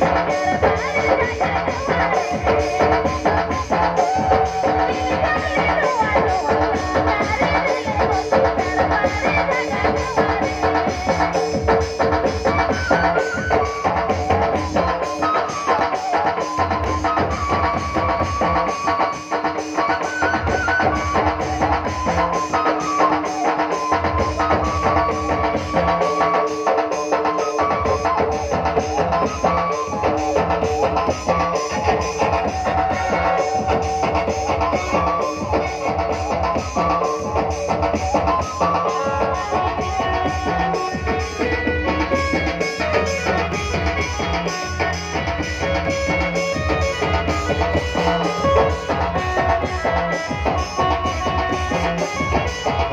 Thank you. Música